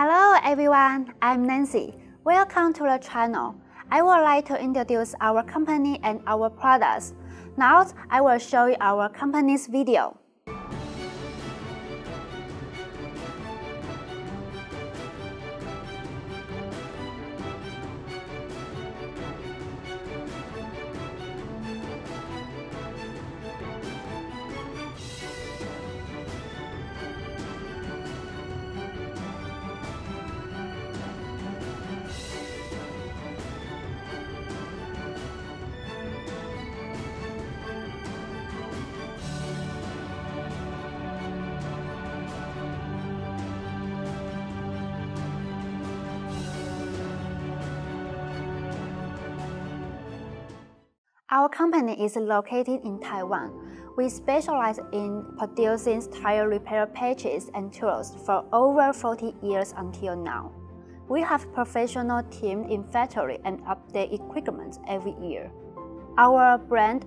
Hello everyone, I'm Nancy. Welcome to the channel. I would like to introduce our company and our products. Now I will show you our company's video. Our company is located in Taiwan. We specialize in producing tire repair patches and tools for over 40 years until now. We have professional team in factory and update equipment every year. Our brand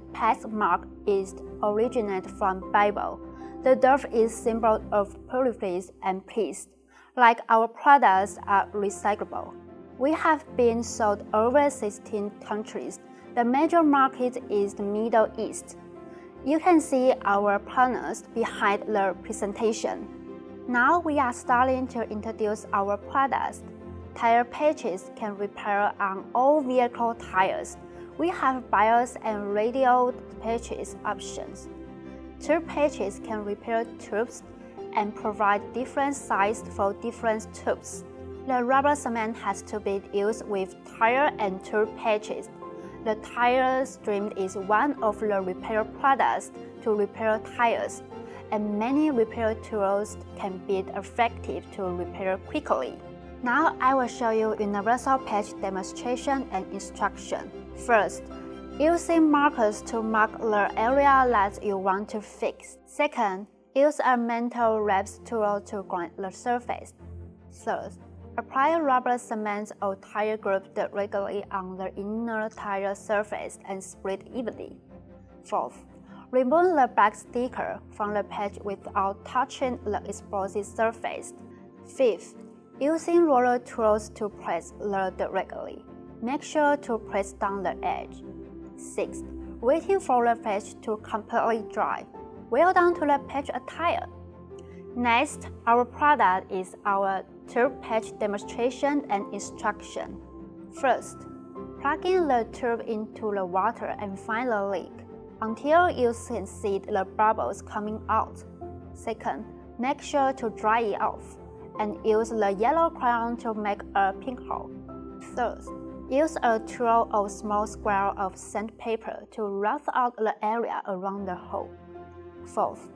Mark is originated from Bible. The dove is symbol of purity and peace. Like our products are recyclable. We have been sold over 16 countries the major market is the Middle East. You can see our partners behind the presentation. Now we are starting to introduce our products. Tire patches can repair on all vehicle tires. We have bias and radial patches options. Tube patches can repair tubes and provide different sizes for different tubes. The rubber cement has to be used with tire and tube patches the tire stream is one of the repair products to repair tires, and many repair tools can be effective to repair quickly. Now I will show you universal patch demonstration and instruction. First, using markers to mark the area that you want to fix. Second, use a metal rasp tool to grind the surface. Third, Apply rubber cement or tire grip directly on the inner tire surface and spread evenly. Fourth, remove the back sticker from the patch without touching the exposed surface. Fifth, using roller tools to press the directly. Make sure to press down the edge. Sixth, waiting for the patch to completely dry. Weld down to the patch attire. Next, our product is our tube patch demonstration and instruction. First, plug in the tube into the water and find the leak until you can see the bubbles coming out. Second, make sure to dry it off and use the yellow crayon to make a pinhole. Third, use a tool or small square of sandpaper to rough out the area around the hole. Fourth,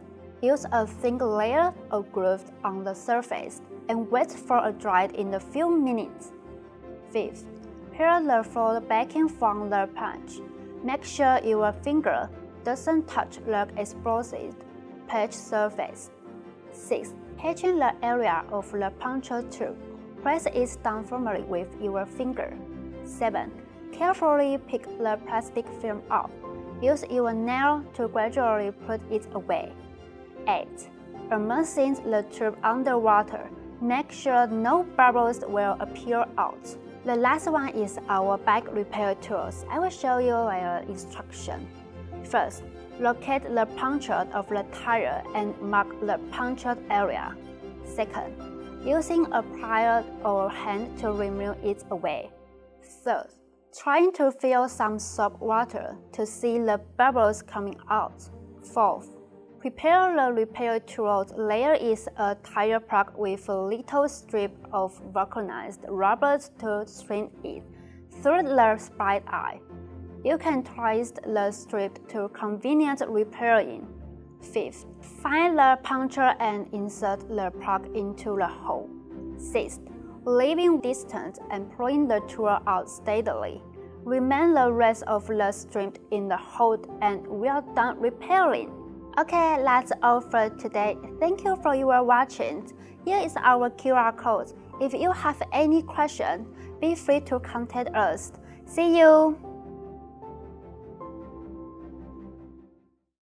Use a thin layer of glue on the surface and wait for a dry in a few minutes. Fifth, peel the fold backing from the punch. Make sure your finger doesn't touch the exposed patch surface. Sixth, patching the area of the puncture tube. Press it down firmly with your finger. 7. Carefully pick the plastic film up. Use your nail to gradually put it away. 8. Immersing the tube underwater. Make sure no bubbles will appear out. The last one is our bike repair tools. I will show you our instruction. First, locate the puncture of the tire and mark the punctured area. Second, using a plier or hand to remove it away. Third, trying to fill some soap water to see the bubbles coming out. Fourth, Prepare the repair tools. Layer is a tire plug with a little strip of vulcanized rubber to straighten it through the split eye. You can twist the strip to convenient repairing. Fifth, find the puncture and insert the plug into the hole. Sixth, leaving distance and pulling the tool out steadily. Remain the rest of the strip in the hole and we are done repairing. Okay, that's all for today. Thank you for your watching. Here is our QR code. If you have any question, be free to contact us. See you!